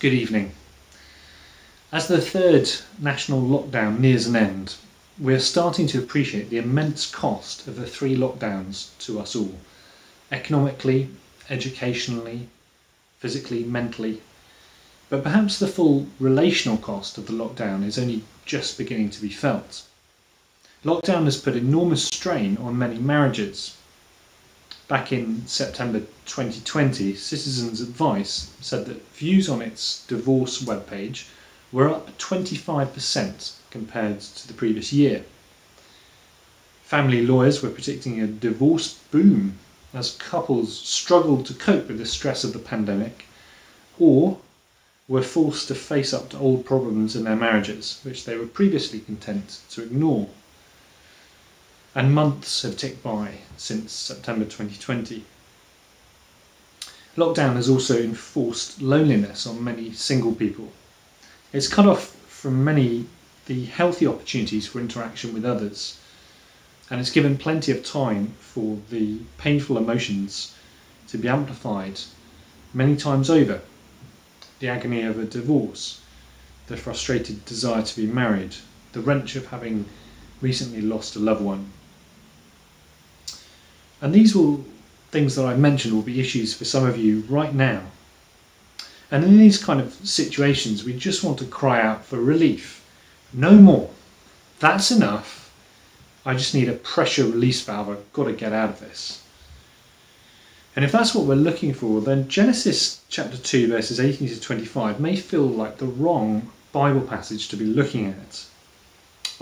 Good evening. As the third national lockdown nears an end, we are starting to appreciate the immense cost of the three lockdowns to us all economically, educationally, physically, mentally. But perhaps the full relational cost of the lockdown is only just beginning to be felt. Lockdown has put enormous strain on many marriages. Back in September 2020, Citizens Advice said that views on its divorce webpage were up 25% compared to the previous year. Family lawyers were predicting a divorce boom as couples struggled to cope with the stress of the pandemic or were forced to face up to old problems in their marriages, which they were previously content to ignore. And months have ticked by since September 2020. Lockdown has also enforced loneliness on many single people. It's cut off from many the healthy opportunities for interaction with others, and it's given plenty of time for the painful emotions to be amplified many times over the agony of a divorce, the frustrated desire to be married, the wrench of having recently lost a loved one. And these will things that I've mentioned will be issues for some of you right now. And in these kind of situations, we just want to cry out for relief. No more. That's enough. I just need a pressure release valve. I've got to get out of this. And if that's what we're looking for, then Genesis chapter 2, verses 18 to 25 may feel like the wrong Bible passage to be looking at.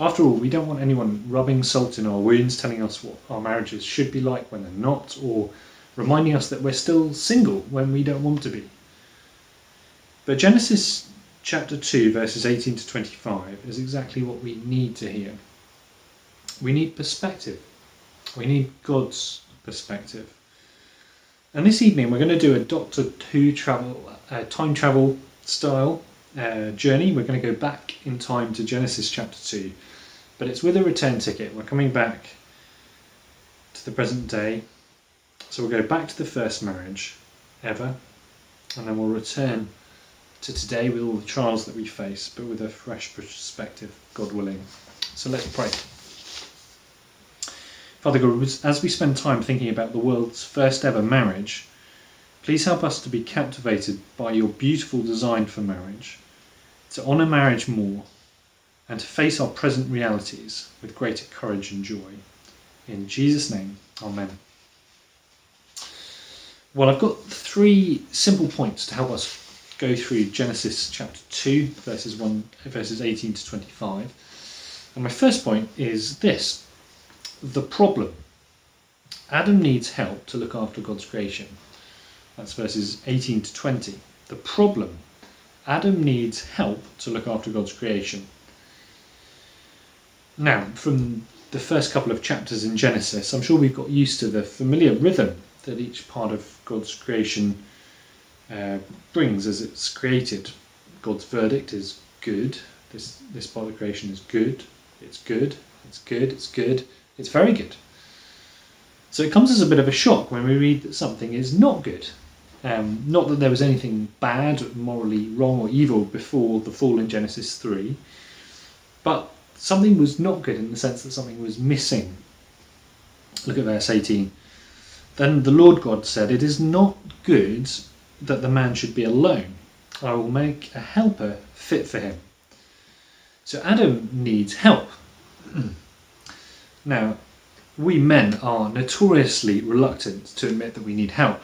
After all, we don't want anyone rubbing salt in our wounds, telling us what our marriages should be like when they're not, or reminding us that we're still single when we don't want to be. But Genesis chapter 2, verses 18 to 25 is exactly what we need to hear. We need perspective. We need God's perspective. And this evening we're going to do a Doctor Who travel, uh, time travel style uh, journey. We're going to go back in time to Genesis chapter 2, but it's with a return ticket. We're coming back to the present day. So we'll go back to the first marriage ever, and then we'll return to today with all the trials that we face, but with a fresh perspective, God willing. So let's pray. Father God, as we spend time thinking about the world's first ever marriage, please help us to be captivated by your beautiful design for marriage, to honour marriage more, and to face our present realities with greater courage and joy. In Jesus' name, Amen. Well, I've got three simple points to help us go through Genesis chapter 2, verses 1, verses 18 to 25. And my first point is this the problem. Adam needs help to look after God's creation. That's verses 18 to 20. The problem. Adam needs help to look after God's creation. Now, from the first couple of chapters in Genesis, I'm sure we've got used to the familiar rhythm that each part of God's creation uh, brings as it's created. God's verdict is good. This this part of creation is good. It's good. It's good. It's good. It's very good. So it comes as a bit of a shock when we read that something is not good. Um, not that there was anything bad, morally wrong, or evil before the fall in Genesis 3, but something was not good in the sense that something was missing. Look at verse 18. Then the Lord God said, It is not good that the man should be alone. I will make a helper fit for him. So Adam needs help. now, we men are notoriously reluctant to admit that we need help,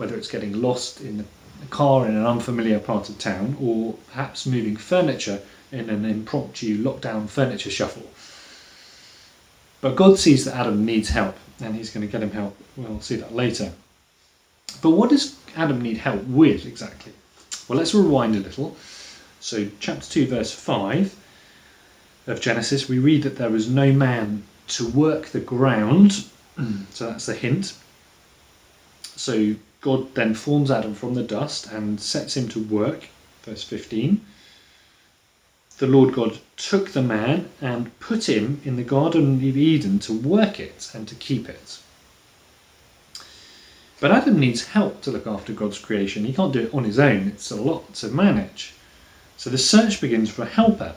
whether it's getting lost in a car in an unfamiliar part of town or perhaps moving furniture in an impromptu lockdown furniture shuffle. But God sees that Adam needs help and he's going to get him help. We'll see that later. But what does Adam need help with exactly? Well, let's rewind a little. So, chapter 2, verse 5 of Genesis, we read that there was no man to work the ground. so, that's the hint. So, God then forms Adam from the dust and sets him to work. Verse 15. The Lord God took the man and put him in the Garden of Eden to work it and to keep it. But Adam needs help to look after God's creation. He can't do it on his own, it's a lot to manage. So the search begins for a helper.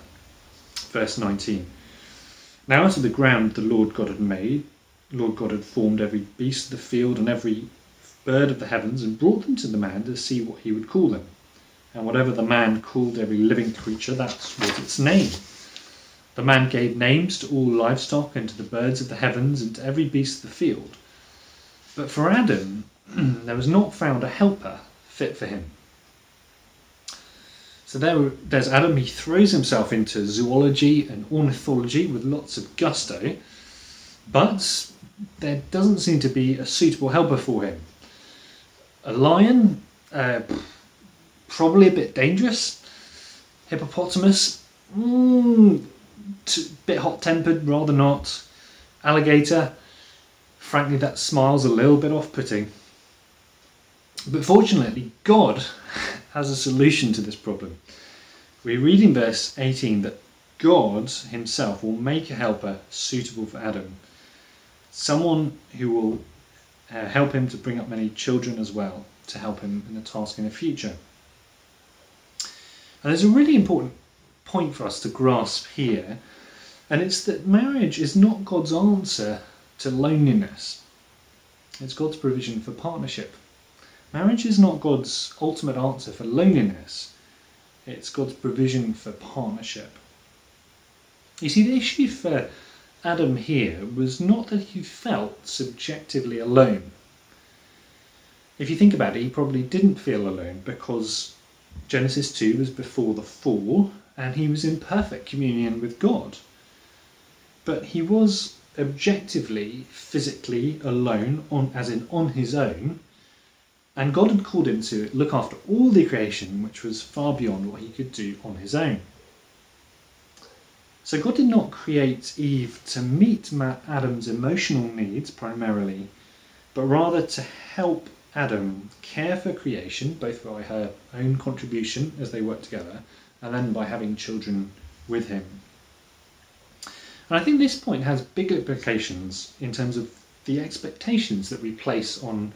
Verse 19. Now out of the ground the Lord God had made, the Lord God had formed every beast of the field and every bird of the heavens and brought them to the man to see what he would call them. And whatever the man called every living creature, that was its name. The man gave names to all livestock and to the birds of the heavens and to every beast of the field. But for Adam, there was not found a helper fit for him. So there, there's Adam. He throws himself into zoology and ornithology with lots of gusto, but there doesn't seem to be a suitable helper for him. A lion, uh, probably a bit dangerous. Hippopotamus, mm, t- bit hot tempered, rather not. Alligator, frankly, that smile's a little bit off putting. But fortunately, God has a solution to this problem. We read in verse 18 that God Himself will make a helper suitable for Adam, someone who will uh, help him to bring up many children as well, to help him in the task in the future. And there's a really important point for us to grasp here, and it's that marriage is not God's answer to loneliness, it's God's provision for partnership. Marriage is not God's ultimate answer for loneliness, it's God's provision for partnership. You see, the issue for Adam here was not that he felt subjectively alone. If you think about it, he probably didn't feel alone because Genesis 2 was before the fall and he was in perfect communion with God. But he was objectively, physically alone, on, as in on his own, and God had called him to look after all the creation, which was far beyond what he could do on his own. So God did not create Eve to meet Adam's emotional needs primarily, but rather to help Adam care for creation, both by her own contribution as they work together, and then by having children with him. And I think this point has big implications in terms of the expectations that we place on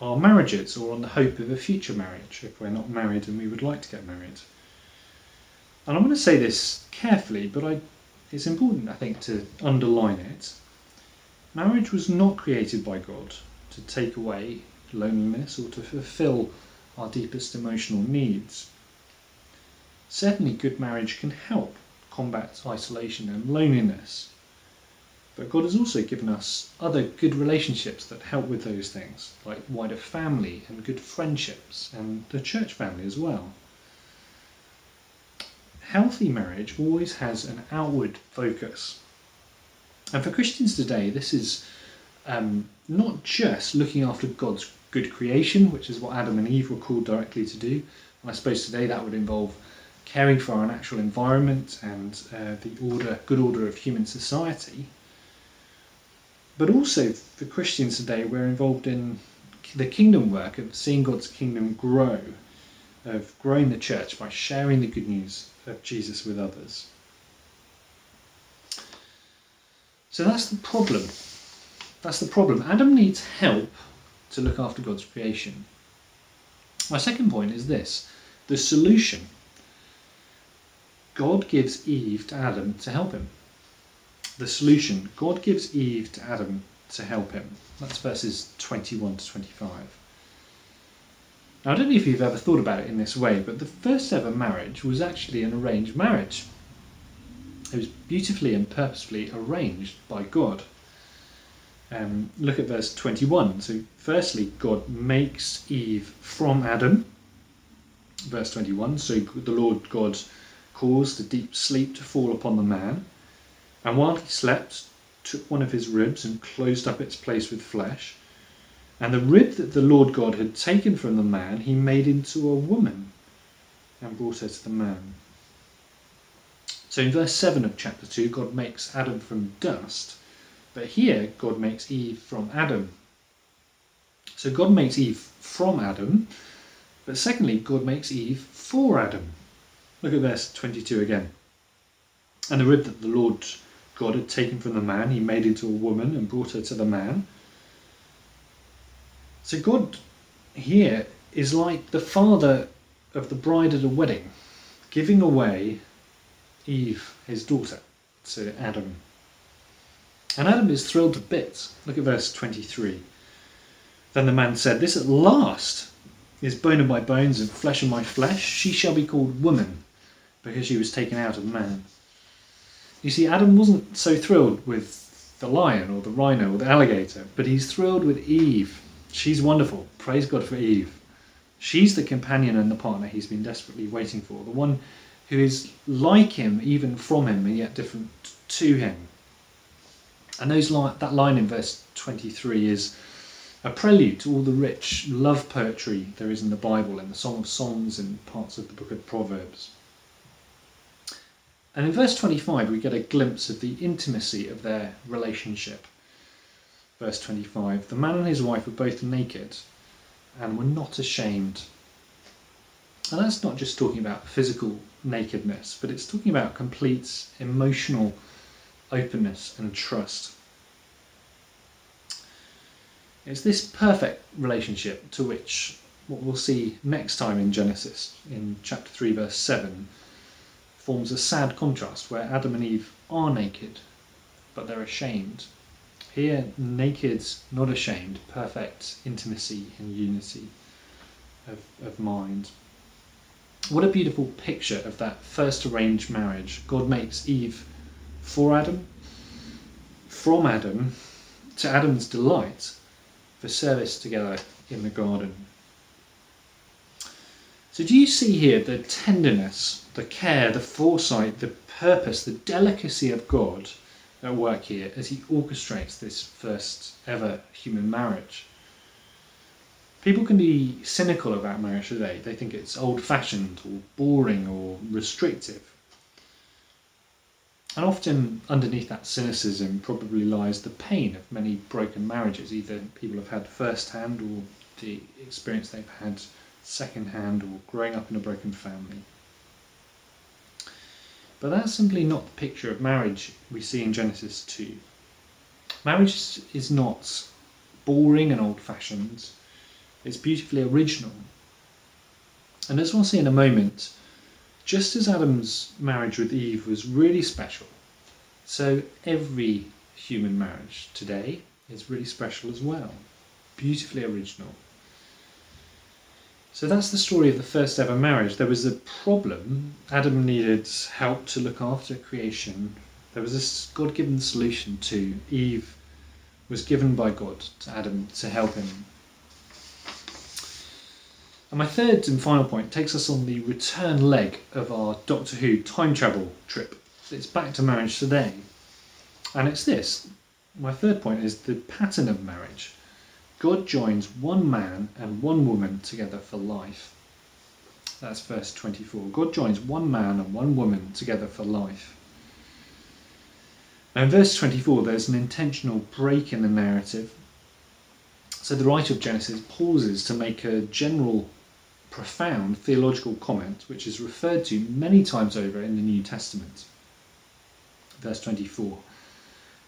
our marriages or on the hope of a future marriage if we're not married and we would like to get married. And I'm going to say this carefully, but I, it's important, I think, to underline it. Marriage was not created by God to take away loneliness or to fulfill our deepest emotional needs. Certainly, good marriage can help combat isolation and loneliness. But God has also given us other good relationships that help with those things, like wider family and good friendships, and the church family as well. Healthy marriage always has an outward focus. And for Christians today, this is um, not just looking after God's good creation, which is what Adam and Eve were called directly to do. And I suppose today that would involve caring for our natural environment and uh, the order, good order of human society. But also for Christians today, we're involved in the kingdom work of seeing God's kingdom grow, of growing the church by sharing the good news of Jesus with others. So that's the problem. That's the problem. Adam needs help to look after God's creation. My second point is this the solution. God gives Eve to Adam to help him the solution. God gives Eve to Adam to help him. That's verses 21 to 25. Now, I don't know if you've ever thought about it in this way, but the first ever marriage was actually an arranged marriage. It was beautifully and purposefully arranged by God. Um, look at verse 21. So, firstly, God makes Eve from Adam. Verse 21 So the Lord God caused a deep sleep to fall upon the man and while he slept, took one of his ribs and closed up its place with flesh. And the rib that the Lord God had taken from the man, he made into a woman and brought her to the man. So in verse 7 of chapter 2, God makes Adam from dust. But here, God makes Eve from Adam. So God makes Eve from Adam. But secondly, God makes Eve for Adam. Look at verse 22 again. And the rib that the Lord God had taken from the man, he made into a woman and brought her to the man. So God here is like the father of the bride at a wedding, giving away Eve, his daughter, to Adam. And Adam is thrilled to bits. Look at verse 23. Then the man said, This at last is bone of my bones and flesh of my flesh. She shall be called woman, because she was taken out of man. You see, Adam wasn't so thrilled with the lion or the rhino or the alligator, but he's thrilled with Eve. She's wonderful. Praise God for Eve. She's the companion and the partner he's been desperately waiting for, the one who is like him, even from him, and yet different to him. And those li- that line in verse 23 is a prelude to all the rich love poetry there is in the Bible in the Song of Songs and parts of the book of Proverbs. And in verse 25, we get a glimpse of the intimacy of their relationship. Verse 25 The man and his wife were both naked and were not ashamed. And that's not just talking about physical nakedness, but it's talking about complete emotional openness and trust. It's this perfect relationship to which what we'll see next time in Genesis, in chapter 3, verse 7, forms a sad contrast where Adam and Eve are naked, but they're ashamed. Here, naked, not ashamed, perfect intimacy and unity of, of mind. What a beautiful picture of that first arranged marriage. God makes Eve for Adam, from Adam, to Adam's delight, for service together in the garden. So, do you see here the tenderness, the care, the foresight, the purpose, the delicacy of God at work here as He orchestrates this first ever human marriage? People can be cynical about marriage today. They think it's old fashioned or boring or restrictive. And often underneath that cynicism probably lies the pain of many broken marriages. Either people have had first hand or the experience they've had second hand or growing up in a broken family. But that's simply not the picture of marriage we see in Genesis 2. Marriage is not boring and old fashioned, it's beautifully original. And as we'll see in a moment, just as Adam's marriage with Eve was really special, so every human marriage today is really special as well. Beautifully original. So that's the story of the first ever marriage. There was a problem. Adam needed help to look after creation. There was this God given solution to Eve was given by God to Adam to help him and my third and final point takes us on the return leg of our Doctor Who time travel trip. It's back to marriage today. And it's this. My third point is the pattern of marriage. God joins one man and one woman together for life. That's verse 24. God joins one man and one woman together for life. Now, in verse 24, there's an intentional break in the narrative. So the writer of Genesis pauses to make a general profound theological comment which is referred to many times over in the New Testament. Verse 24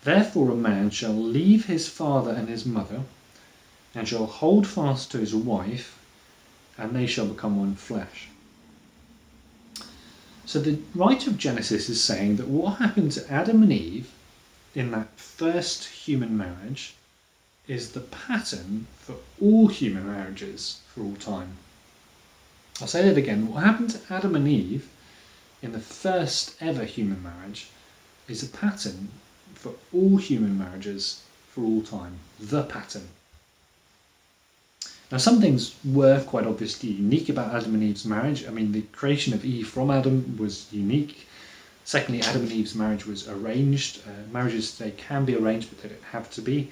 Therefore a man shall leave his father and his mother, and shall hold fast to his wife, and they shall become one flesh. So the writer of Genesis is saying that what happened to Adam and Eve in that first human marriage is the pattern for all human marriages for all time. I'll say that again. What happened to Adam and Eve in the first ever human marriage is a pattern for all human marriages for all time. The pattern. Now, some things were quite obviously unique about Adam and Eve's marriage. I mean, the creation of Eve from Adam was unique. Secondly, Adam and Eve's marriage was arranged. Uh, marriages today can be arranged, but they don't have to be.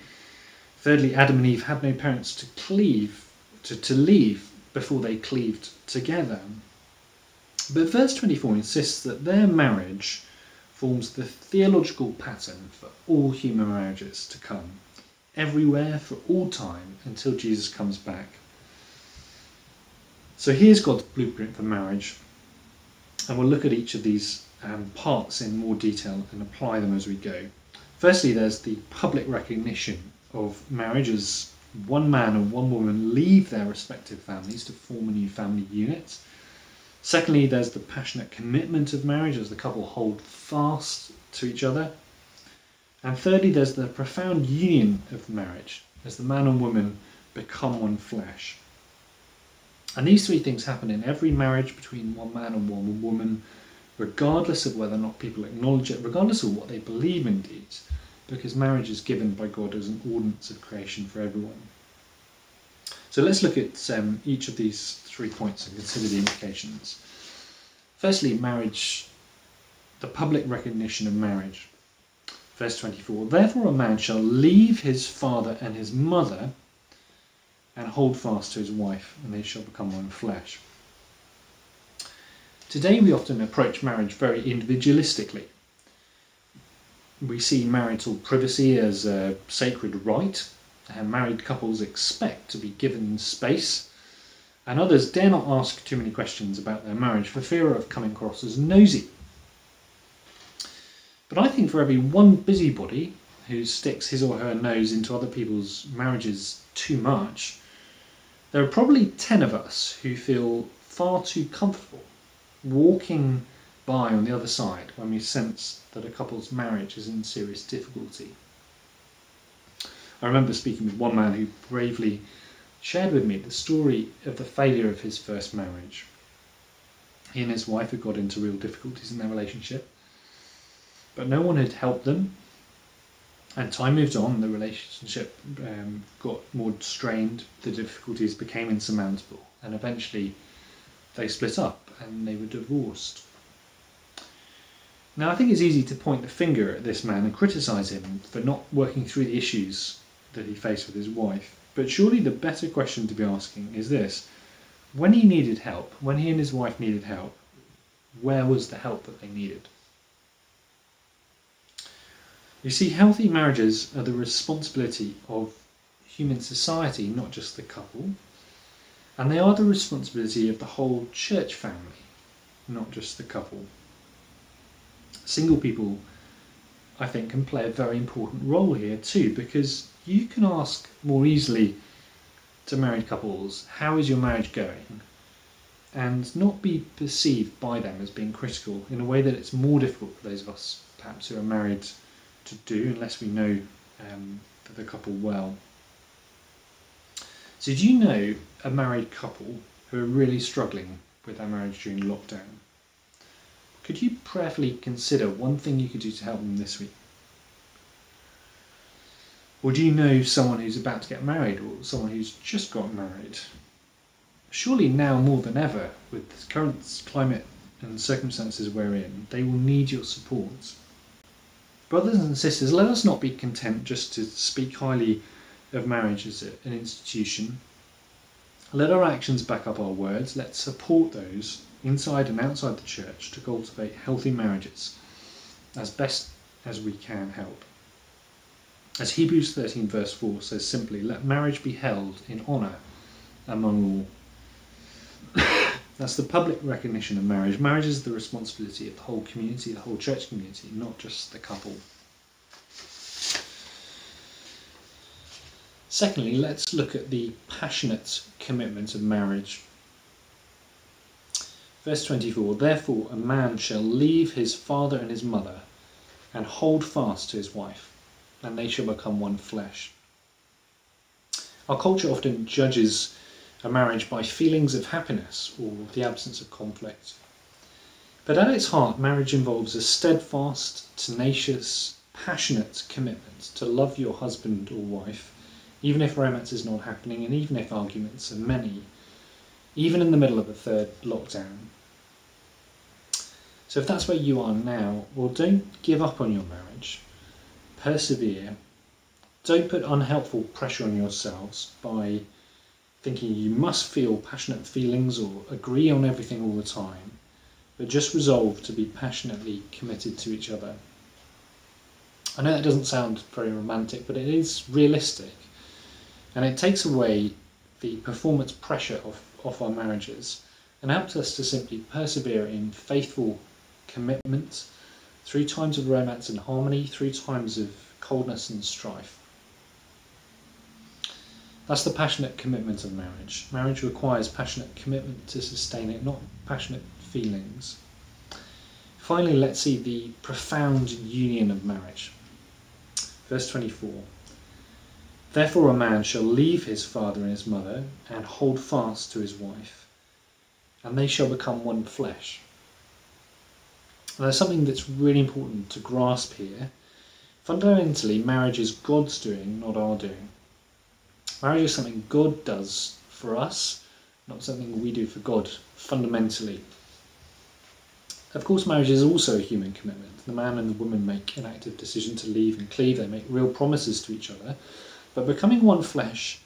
Thirdly, Adam and Eve had no parents to cleave, to, to leave before they cleaved together. But verse 24 insists that their marriage forms the theological pattern for all human marriages to come, everywhere for all time until Jesus comes back. So here's God's blueprint for marriage, and we'll look at each of these um, parts in more detail and apply them as we go. Firstly, there's the public recognition of marriage as one man and one woman leave their respective families to form a new family unit. Secondly, there's the passionate commitment of marriage as the couple hold fast to each other. And thirdly, there's the profound union of marriage as the man and woman become one flesh. And these three things happen in every marriage between one man and one woman, regardless of whether or not people acknowledge it, regardless of what they believe indeed, because marriage is given by God as an ordinance of creation for everyone. So let's look at um, each of these three points and consider the implications. Firstly, marriage, the public recognition of marriage. Verse 24 Therefore, a man shall leave his father and his mother and hold fast to his wife, and they shall become one flesh. Today, we often approach marriage very individualistically. We see marital privacy as a sacred right, and married couples expect to be given space, and others dare not ask too many questions about their marriage for fear of coming across as nosy. But I think for every one busybody who sticks his or her nose into other people's marriages too much, there are probably 10 of us who feel far too comfortable walking by on the other side when we sense that a couple's marriage is in serious difficulty. I remember speaking with one man who bravely shared with me the story of the failure of his first marriage. He and his wife had got into real difficulties in their relationship but no one had helped them. And time moved on, the relationship um, got more strained, the difficulties became insurmountable, and eventually they split up and they were divorced. Now, I think it's easy to point the finger at this man and criticise him for not working through the issues that he faced with his wife. But surely the better question to be asking is this when he needed help, when he and his wife needed help, where was the help that they needed? You see, healthy marriages are the responsibility of human society, not just the couple, and they are the responsibility of the whole church family, not just the couple. Single people, I think, can play a very important role here too, because you can ask more easily to married couples, How is your marriage going? and not be perceived by them as being critical in a way that it's more difficult for those of us perhaps who are married to do unless we know um, the couple well. So, do you know a married couple who are really struggling with their marriage during lockdown? Could you prayerfully consider one thing you could do to help them this week? Or do you know someone who's about to get married or someone who's just got married? Surely now more than ever, with the current climate and circumstances we're in, they will need your support. Brothers and sisters, let us not be content just to speak highly of marriage as an institution. Let our actions back up our words. Let's support those inside and outside the church to cultivate healthy marriages as best as we can help. As Hebrews 13, verse 4 says simply, let marriage be held in honour among all. That's the public recognition of marriage. Marriage is the responsibility of the whole community, the whole church community, not just the couple. Secondly, let's look at the passionate commitment of marriage. Verse 24 Therefore, a man shall leave his father and his mother and hold fast to his wife, and they shall become one flesh. Our culture often judges a marriage by feelings of happiness or the absence of conflict. But at its heart, marriage involves a steadfast, tenacious, passionate commitment to love your husband or wife, even if romance is not happening and even if arguments are many, even in the middle of a third lockdown. So if that's where you are now, well, don't give up on your marriage. Persevere. Don't put unhelpful pressure on yourselves by thinking you must feel passionate feelings or agree on everything all the time, but just resolve to be passionately committed to each other. I know that doesn't sound very romantic, but it is realistic, and it takes away the performance pressure of, of our marriages and helps us to simply persevere in faithful commitment through times of romance and harmony, through times of coldness and strife. That's the passionate commitment of marriage. Marriage requires passionate commitment to sustain it, not passionate feelings. Finally, let's see the profound union of marriage. Verse 24 Therefore, a man shall leave his father and his mother and hold fast to his wife, and they shall become one flesh. And there's something that's really important to grasp here. Fundamentally, marriage is God's doing, not our doing. Marriage is something God does for us, not something we do for God, fundamentally. Of course, marriage is also a human commitment. The man and the woman make an active decision to leave and cleave, they make real promises to each other. But becoming one flesh,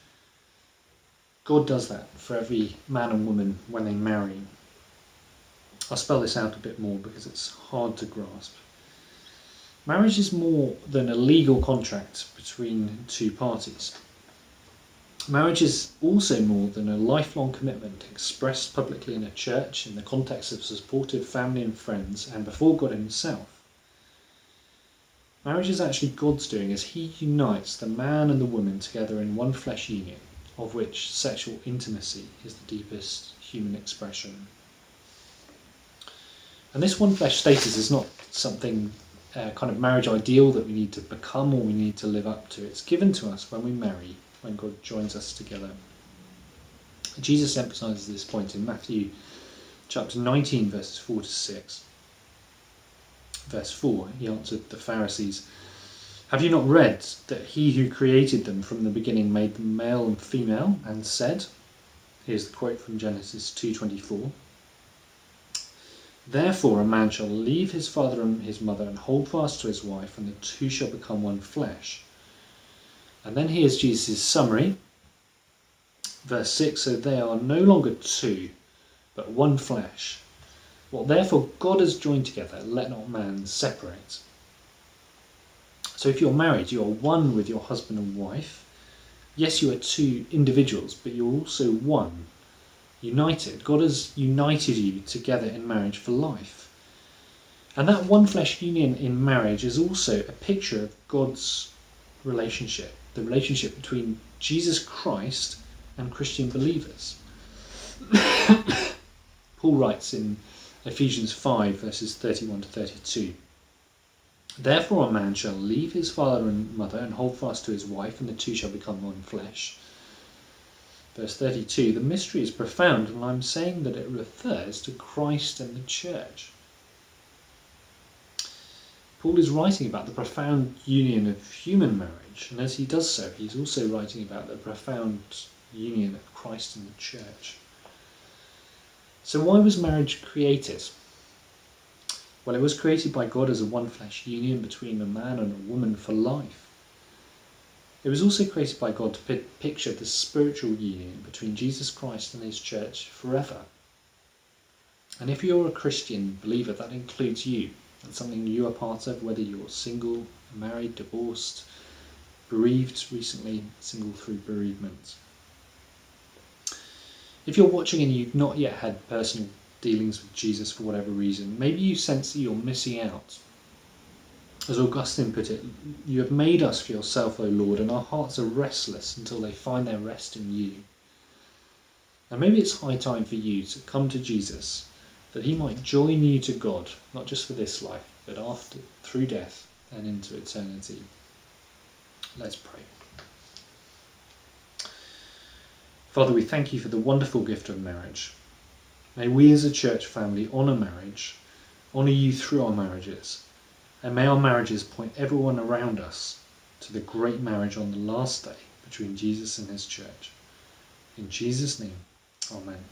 God does that for every man and woman when they marry. I'll spell this out a bit more because it's hard to grasp. Marriage is more than a legal contract between two parties. Marriage is also more than a lifelong commitment expressed publicly in a church in the context of supportive family and friends and before God Himself. Marriage is actually God's doing as He unites the man and the woman together in one flesh union, of which sexual intimacy is the deepest human expression. And this one flesh status is not something uh, kind of marriage ideal that we need to become or we need to live up to. It's given to us when we marry, when God joins us together. Jesus emphasizes this point in Matthew chapter 19, verses 4 to 6 verse 4, he answered the Pharisees, Have you not read that he who created them from the beginning made them male and female, and said, here's the quote from Genesis 2.24, Therefore a man shall leave his father and his mother and hold fast to his wife, and the two shall become one flesh. And then here's Jesus' summary. Verse 6 So they are no longer two, but one flesh. What therefore God has joined together, let not man separate. So if you're married, you are one with your husband and wife. Yes, you are two individuals, but you're also one, united. God has united you together in marriage for life. And that one flesh union in marriage is also a picture of God's relationship, the relationship between Jesus Christ and Christian believers. Paul writes in Ephesians 5, verses 31 to 32. Therefore, a man shall leave his father and mother and hold fast to his wife, and the two shall become one flesh. Verse 32 The mystery is profound, and I'm saying that it refers to Christ and the church. Paul is writing about the profound union of human marriage, and as he does so, he's also writing about the profound union of Christ and the church. So, why was marriage created? Well, it was created by God as a one flesh union between a man and a woman for life. It was also created by God to picture the spiritual union between Jesus Christ and his church forever. And if you're a Christian believer, that includes you. That's something you are part of, whether you're single, married, divorced, bereaved recently, single through bereavement. If you're watching and you've not yet had personal dealings with Jesus for whatever reason, maybe you sense that you're missing out. As Augustine put it, you have made us for yourself, O Lord, and our hearts are restless until they find their rest in you. And maybe it's high time for you to come to Jesus, that he might join you to God, not just for this life, but after, through death and into eternity. Let's pray. Father, we thank you for the wonderful gift of marriage. May we as a church family honour marriage, honour you through our marriages, and may our marriages point everyone around us to the great marriage on the last day between Jesus and his church. In Jesus' name, Amen.